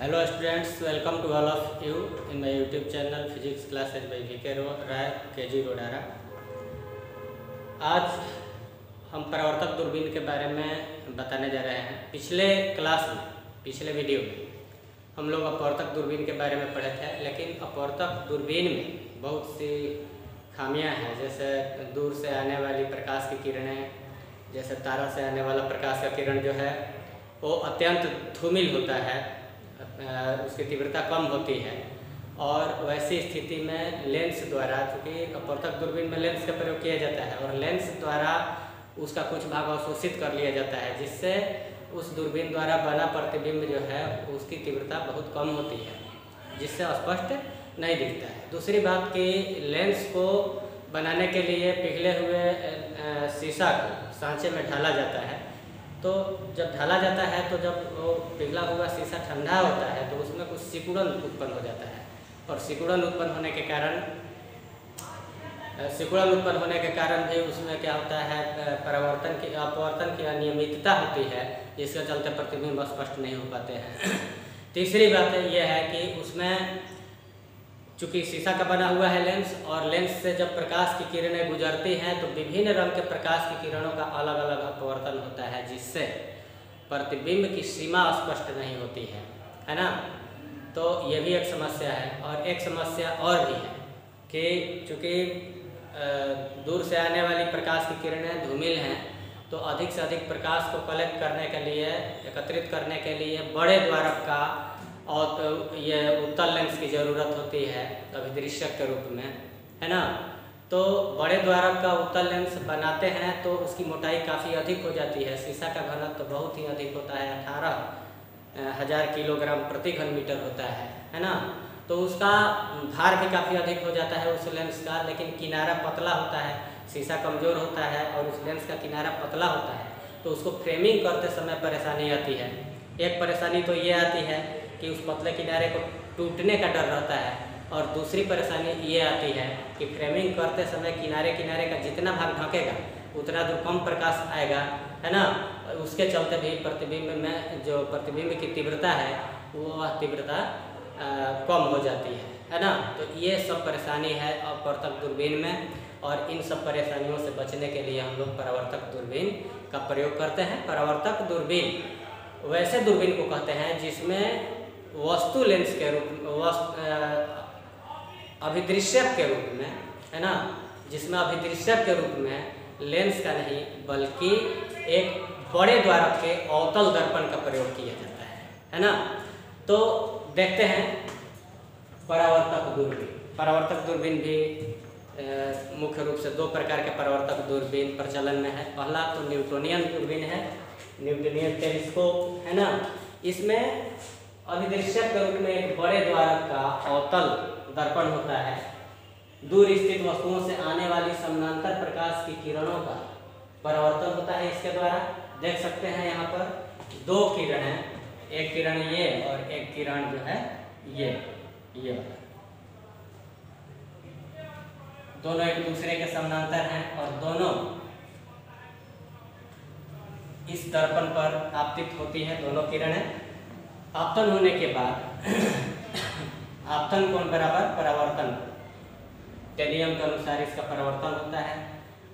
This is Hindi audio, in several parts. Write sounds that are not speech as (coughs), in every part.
Hello students welcome to all of you in my YouTube channel physics classes by V K Rai के जी रोडारा आज हम परावर्तक दूरबीन के बारे में बताने जा रहे हैं। पिछले क्लास में, पिछले वीडियो में हम लोग अपवर्तक दूरबीन के बारे में पढ़े थे, लेकिन अपवर्तक दूरबीन में बहुत सी खामियाँ हैं, जैसे दूर से आने वाली प्रकाश की किरणें, जैसे तारा से आने वाला प्रकाश का किरण जो है, वो अत्यंत धूमिल होता है। उसकी तीव्रता कम होती है। और वैसी स्थिति में लेंस द्वारा, चूँकि अपवर्तक दूरबीन में लेंस का प्रयोग किया जाता है, और लेंस द्वारा उसका कुछ भाग अवशोषित कर लिया जाता है, जिससे उस दूरबीन द्वारा बना प्रतिबिंब जो है, उसकी तीव्रता बहुत कम होती है, जिससे स्पष्ट नहीं दिखता है। दूसरी बात कि लेंस को बनाने के लिए पिघले हुए शीशा को सांचे में ढाला जाता है। तो जब ढाला जाता है तो जब वो पिघला हुआ शीशा ठंडा होता है तो उसमें कुछ सिकुड़न उत्पन्न हो जाता है। और सिकुड़न उत्पन्न होने के कारण सिकुड़न उत्पन्न होने के कारण भी उसमें क्या होता है परावर्तन की, अपवर्तन की अनियमितता होती है, जिसके चलते प्रतिबिंब स्पष्ट नहीं हो पाते हैं। (clears throat) तीसरी बात यह है कि उसमें चूँकि शीशा का बना हुआ है लेंस और लेंस से जब प्रकाश की किरणें गुजरती हैं तो विभिन्न रंग के प्रकाश की किरणों का अलग अलग अपवर्तन होता है, जिससे प्रतिबिंब की सीमा स्पष्ट नहीं होती है है ना? तो ये भी एक समस्या है और एक समस्या और भी है कि चूँकि दूर से आने वाली प्रकाश की किरणें धूमिल हैं तो अधिक से अधिक प्रकाश को कलेक्ट करने के लिए, एकत्रित करने के लिए बड़े द्वारक का और तो ये उत्तल लेंस की ज़रूरत होती है अभिदृश्यक के रूप में, है ना? तो बड़े द्वारक का उत्तल लेंस बनाते हैं तो उसकी मोटाई काफ़ी अधिक हो जाती है। शीशा का घनत्व तो बहुत ही अधिक होता है, अठारह हज़ार किलोग्राम प्रति घन मीटर होता है है ना? तो उसका भार भी काफ़ी अधिक हो जाता है उस लेंस का, लेकिन किनारा पतला होता है, शीशा कमज़ोर होता है और उस लेंस का किनारा पतला होता है तो उसको फ्रेमिंग करते समय परेशानी आती है। एक परेशानी तो ये आती है कि उस पतले किनारे को टूटने का डर रहता है। और दूसरी परेशानी ये आती है कि फ्रेमिंग करते समय किनारे किनारे का जितना भाग ढकेगा, उतना दूर कम प्रकाश आएगा, है ना? उसके चलते भी प्रतिबिंब में जो प्रतिबिंब की तीव्रता है, वो तीव्रता कम हो जाती है है ना? तो ये सब परेशानी है अपवर्तक दूरबीन में और इन सब परेशानियों से बचने के लिए हम लोग परावर्तक दूरबीन का प्रयोग करते हैं। परावर्तक दूरबीन वैसे दूरबीन को कहते हैं जिसमें वस्तु लेंस के रूप अभिदृश्यक के रूप में, है ना? जिसमें अभिदृश्यक के रूप में लेंस का नहीं, बल्कि एक बड़े द्वारक के अवतल दर्पण का प्रयोग किया जाता है है ना? तो देखते हैं परावर्तक दूरबीन। परावर्तक दूरबीन भी मुख्य रूप से दो प्रकार के परावर्तक दूरबीन प्रचलन में है। पहला तो न्यूटोनियन दूरबीन है, न्यूटोनियन टेलीस्कोप, है ना? इसमें अभिदृश्यक के रूप में एक बड़े द्वारक का अवतल दर्पण होता है। दूर स्थित वस्तुओं से आने वाली समानांतर प्रकाश की किरणों का परावर्तन होता है इसके द्वारा। देख सकते हैं यहाँ पर दो किरण है, एक किरण ये और एक किरण जो है ये ये। दोनों एक दूसरे के समानांतर हैं और दोनों इस दर्पण पर आपतित होती है, दोनों किरणें आपतन होने के बाद, आपतन कोण बराबर? परावर्तन। टेलियम के अनुसार इसका परावर्तन होता है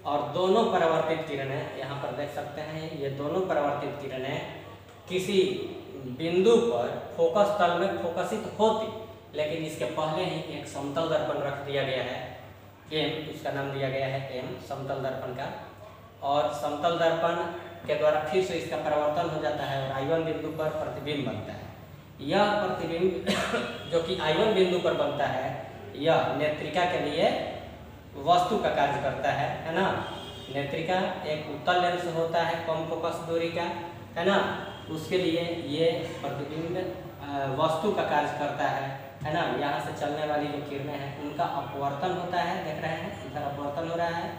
और दोनों परावर्तित किरणें यहाँ पर देख सकते हैं, ये दोनों परावर्तित किरणें किसी बिंदु पर फोकस तल में फोकसित होती, लेकिन इसके पहले ही एक समतल दर्पण रख दिया गया है। एम इसका नाम दिया गया है एम समतल दर्पण का। और समतल दर्पण के द्वारा फिर से इसका परिवर्तन हो जाता है और आईवन बिंदु पर प्रतिबिंब बनता है। यह प्रतिबिंब (coughs) जो कि आईवन बिंदु पर बनता है, यह नेत्रिका के लिए वस्तु का कार्य करता है है ना? नेत्रिका एक उत्तल लेंस होता है, कम फोकस दूरी का, है ना? उसके लिए ये प्रतिबिंब वस्तु का कार्य करता है है ना? यहाँ से चलने वाली जो किरणें हैं, उनका अपवर्तन होता है, देख रहे हैं? इधर अपवर्तन हो रहा है,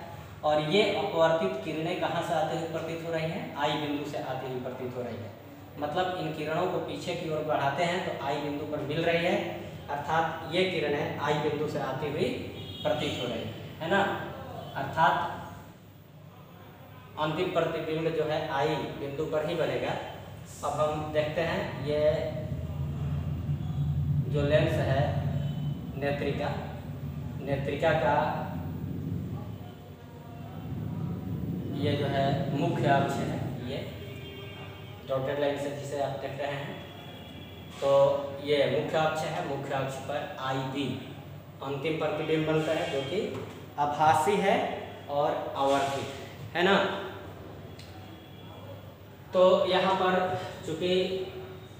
और ये अपवर्तित किरणें कहाँ से आते हुए प्रतीत हो रही हैं? आई बिंदु से आती हुई प्रतीत हो रही है। मतलब इन किरणों को पीछे की ओर बढ़ाते हैं तो आई बिंदु पर मिल रही है, अर्थात ये किरणें आई बिंदु से आती हुई प्रतीत हो रही है ना? अर्थात अंतिम प्रतिबिंब जो है, आई बिंदु पर ही बनेगा। अब हम देखते हैं, ये जो लेंस है, नेत्रिका नेत्रिका का ये जो है मुख्य अक्ष है। डॉटेड लाइन से जिसे आप देख रहे हैं तो ये मुख्य अक्ष है, मुख्य अक्ष पर आई बी अंतिम प्रतिबिंब बनता है जो कि आभासी है और आवर्तित है ना? तो यहाँ पर चूँकि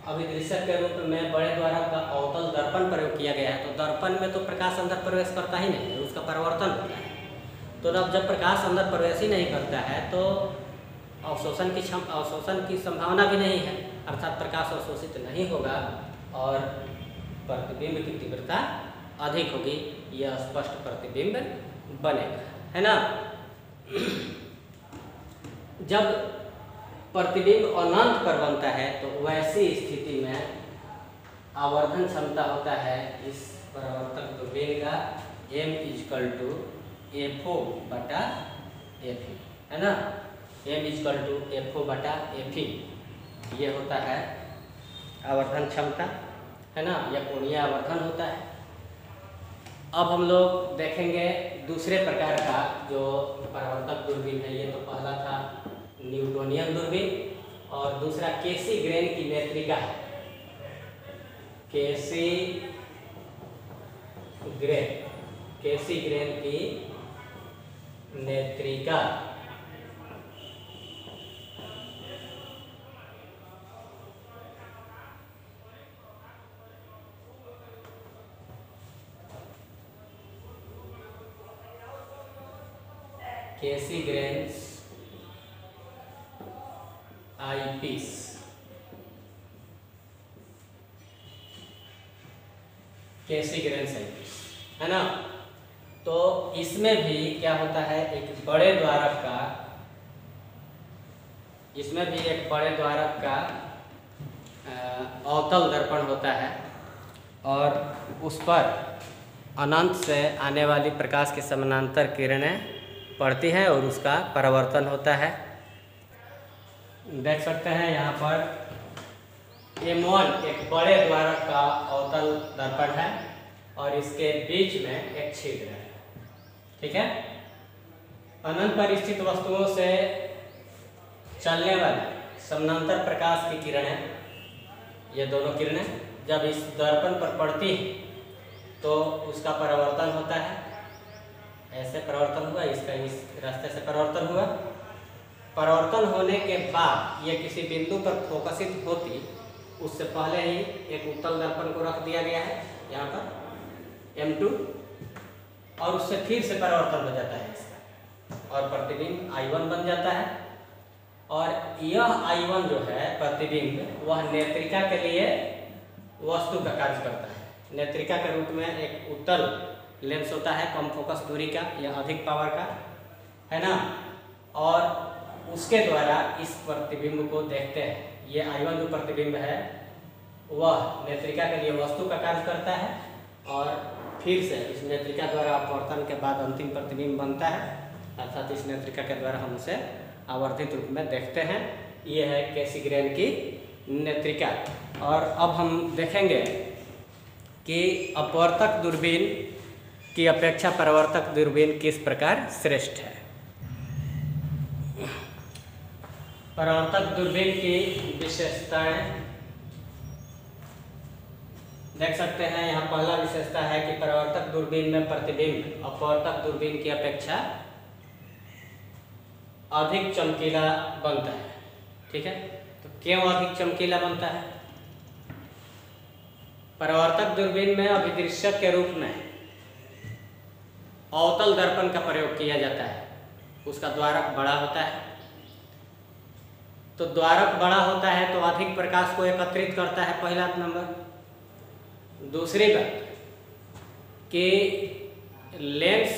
अभिदृश्यक के रूप में बड़े द्वारा का अवतल दर्पण प्रयोग किया गया है तो दर्पण में तो प्रकाश अंदर प्रवेश करता ही नहीं है उसका परिवर्तन होता है। तो अब जब प्रकाश अंदर प्रवेश ही नहीं करता है तो अवशोषण की क्षम अवशोषण की संभावना भी नहीं है, अर्थात प्रकाश अवशोषित नहीं होगा और प्रतिबिंब की तीव्रता अधिक होगी, यह स्पष्ट प्रतिबिंब बनेगा, है ना? (clears throat) जब प्रतिबिंब अनंत पर बनता है तो वैसी स्थिति में आवर्धन क्षमता होता है, इस परावर्तक दूरबीन का M equal to F O बटा एफ़ है ना? M equal to F O बटा एफ़ ई ये होता है आवर्धन क्षमता, है ना? यह कोणीय आवर्धन होता है। अब हम लोग देखेंगे दूसरे प्रकार का जो परावर्तक दूरबीन है, ये तो पहला था न्यूटोनियन दूरबीन और दूसरा केसी ग्रेन की नेत्रिका है। केसी ग्रेन केसी ग्रेन की नेत्रिका। आईपीस केसी ग्रेन्स आईपीस है ना? तो इसमें भी क्या होता है? एक बड़े द्वारक का, इसमें भी एक बड़े द्वारक का अवतल दर्पण होता है और उस पर अनंत से आने वाली प्रकाश की समानांतर किरणें पड़ती हैं और उसका परिवर्तन होता है। देख सकते हैं यहाँ पर M1 एक बड़े द्वारक का अवतल दर्पण है और इसके बीच में एक छिद्र है। ठीक है? अनंत पर स्थित वस्तुओं से चलने वाली समानांतर प्रकाश की किरणें ये दोनों किरणें जब इस दर्पण पर पड़ती हैं तो उसका परिवर्तन होता है। ऐसे परिवर्तन हुआ, इसका इस रास्ते से परिवर्तन हुआ। परिवर्तन होने के बाद ये किसी बिंदु पर फोकसित होती, उससे पहले ही एक उत्तल दर्पण को रख दिया गया है, यहाँ पर M2 और उससे फिर से परिवर्तन हो जाता है इसका। और प्रतिबिंब I1 बन जाता है। और यह I1 जो है, प्रतिबिंब, वह नेत्रिका के लिए वस्तु का कार्य करता है। नेत्रिका के रूप में एक उत्तल लेंस होता है कम फोकस दूरी का या अधिक पावर का, है ना? और उसके द्वारा इस प्रतिबिंब को देखते हैं। ये आईवन जो प्रतिबिंब है, वह नेत्रिका के लिए वस्तु का कार्य करता है और फिर से इस नेत्रिका द्वारा अपवर्तन के बाद अंतिम प्रतिबिंब बनता है। अर्थात इस नेत्रिका के द्वारा हम उसे आवर्धित रूप में देखते हैं। ये है कैसीग्रेन की नेत्रिका। और अब हम देखेंगे कि अपवर्तक दूरबीन की अपेक्षा परावर्तक दूरबीन किस प्रकार श्रेष्ठ है? परावर्तक दूरबीन की विशेषताएँ। देख सकते हैं, यहाँ पहला विशेषता है कि परावर्तक दूरबीन में प्रतिबिंब, अपवर्तक दूरबीन की अपेक्षा अधिक चमकीला बनता है। ठीक है? तो क्यों अधिक चमकीला बनता है? परावर्तक दूरबीन में अभिदृश्य के रूप में अवतल दर्पण का प्रयोग किया जाता है। उसका द्वारक बड़ा होता है। तो द्वारक बड़ा होता है तो अधिक प्रकाश को एकत्रित करता है पहला नंबर। दूसरी बात कि लेंस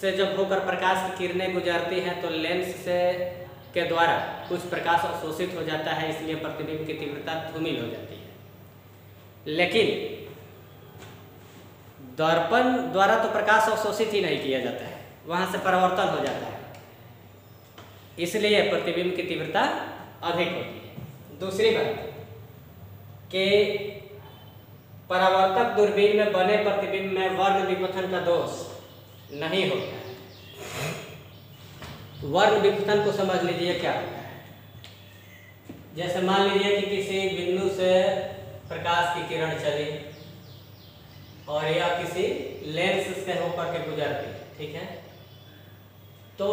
से जब होकर प्रकाश की किरणें गुजरती हैं तो लेंस से के द्वारा कुछ प्रकाश अवशोषित हो जाता है, इसलिए प्रतिबिंब की तीव्रता धूमिल हो जाती है। लेकिन दर्पण द्वारा तो प्रकाश अवशोषित ही नहीं किया जाता है, वहाँ से परिवर्तन हो जाता है। इसलिए प्रतिबिंब की तीव्रता अधिक होती है। दूसरी बात कि परावर्तक दूरबीन में बने प्रतिबिंब में वर्ण विपथन का दोष नहीं होता है। वर्ण विपथन को समझ लीजिए क्या होता है। जैसे मान लीजिए कि किसी बिंदु से प्रकाश की किरण चली और यह किसी लेंस से होकर के गुजरती है, ठीक है? तो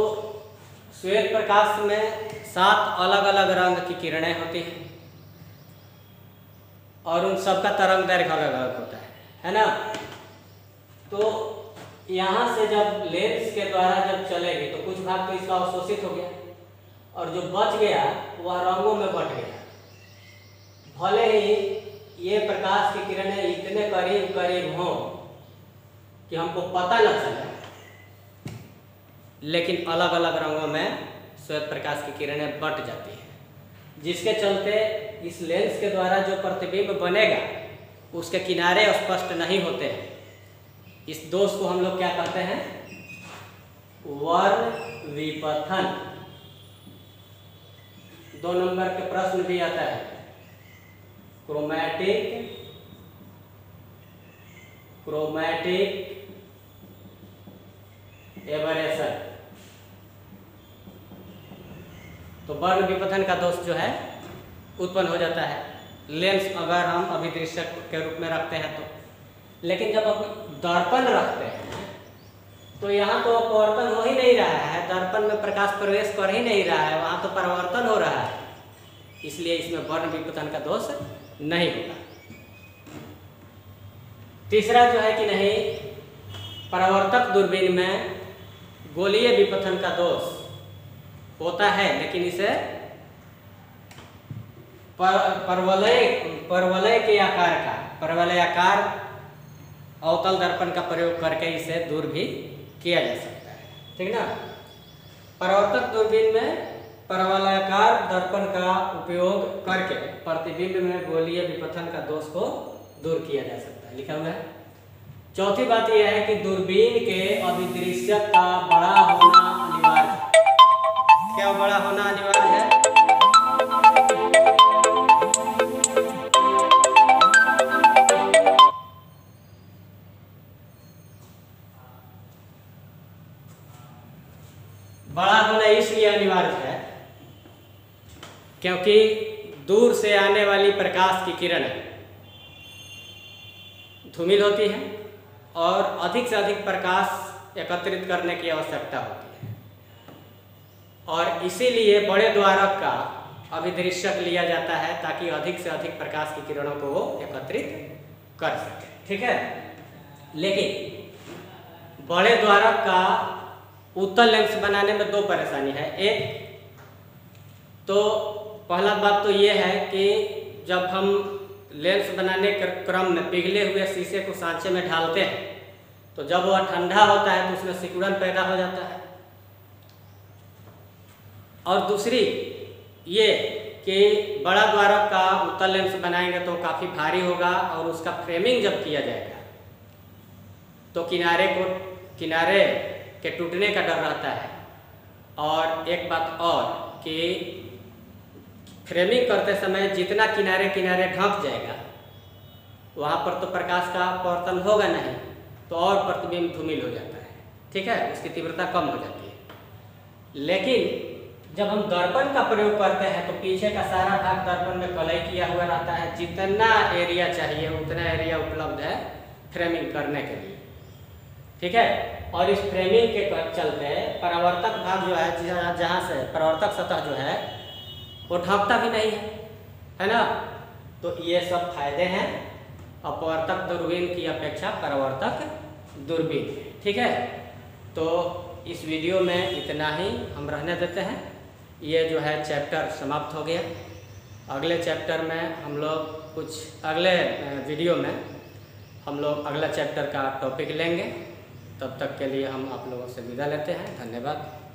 श्वेत प्रकाश में सात अलग अलग रंग की किरणें होती हैं और उन सबका तरंग दैर्घ्य अलग अलग होता है है ना? तो यहाँ से जब लेंस के द्वारा जब चलेगी तो कुछ भाग तो इसका अवशोषित हो गया और जो बच गया, वह रंगों में बट गया। भले ही ये प्रकाश की किरणें इतने करीब करीब हों कि हमको पता न चले। लेकिन अलग अलग रंगों में श्वेत प्रकाश की किरणें बट जाती हैं। जिसके चलते इस लेंस के द्वारा जो प्रतिबिंब बनेगा, उसके किनारे स्पष्ट नहीं होते हैं। इस दोष को हम लोग क्या कहते हैं? वर्ण विपथन दो नंबर के प्रश्न भी आता है। क्रोमैटिक क्रोमैटिक एवरेशन तो वर्ण विपथन का दोष जो है, उत्पन्न हो जाता है। लेंस अगर हम अभिदृश्य के रूप में रखते हैं तो। लेकिन जब हम दर्पण रखते हैं तो यहाँ तो अपवर्तन हो ही नहीं रहा है। दर्पण में प्रकाश प्रवेश कर ही नहीं रहा है, वहाँ तो परिवर्तन हो रहा है। इसलिए इसमें वर्ण विपथन का दोष नहीं होगा तीसरा जो है कि नहीं परावर्तक दूरबीन में गोलीय विपथन का दोष होता है लेकिन इसे पर, परवलय परवलय के आकार का परवलय आकार अवतल दर्पण का प्रयोग करके इसे दूर भी किया जा सकता है। ठीक ना? परावर्तक दूरबीन में परवलयाकार दर्पण का उपयोग करके प्रतिबिंब में गोलीय विपथन का दोष को दूर किया जा सकता है। लिखा हुआ है। चौथी बात यह है कि दूरबीन के अभिदृश्य का बड़ा होना अनिवार्य क्या बड़ा होना अनिवार्य क्योंकि दूर से आने वाली प्रकाश की किरण धूमिल होती है और अधिक से अधिक प्रकाश एकत्रित करने की आवश्यकता होती है। और इसीलिए बड़े द्वारक का अभिदृश्यक लिया जाता है ताकि अधिक से अधिक प्रकाश की किरणों को वो एकत्रित कर सके। ठीक है? लेकिन बड़े द्वारक का उत्तल लेंस बनाने में दो परेशानी है। एक तो पहला बात तो ये है कि जब हम लेंस बनाने के क्रम में पिघले हुए शीशे को सांचे में ढालते हैं तो जब वह ठंडा होता है तो उसमें सिकुड़न पैदा हो जाता है। और दूसरी, ये कि बड़ा द्वारा का उत्तल लेंस बनाएँगे तो काफ़ी भारी होगा और उसका फ्रेमिंग जब किया जाएगा तो किनारे को, किनारे के टूटने का डर रहता है। और एक बात और कि फ्रेमिंग करते समय जितना किनारे किनारे ढक जाएगा, वहाँ पर तो प्रकाश का पवर्तन होगा नहीं तो और प्रतिबिंब धूमिल हो जाता है। ठीक है? उसकी तीव्रता कम हो जाती है। लेकिन जब हम दर्पण का प्रयोग करते हैं तो पीछे का सारा भाग दर्पण में कलई किया हुआ रहता है। जितना एरिया चाहिए, उतना एरिया उपलब्ध है फ्रेमिंग करने के लिए। ठीक है? और इस फ्रेमिंग के चलते, परावर्तक भाग जो है जहाँ से, परावर्तक सतह जो है वो ढकता भी नहीं है है ना? तो ये सब फ़ायदे हैं, अपवर्तक दूरबीन की अपेक्षा परवर्तक दूरबीन। ठीक है? तो इस वीडियो में इतना ही, हम रहने देते हैं। ये जो है चैप्टर समाप्त हो गया। अगले चैप्टर में हम लोग कुछ, अगले वीडियो में हम लोग अगला चैप्टर का टॉपिक लेंगे। तब तक के लिए हम आप लोगों से विदा लेते हैं। धन्यवाद।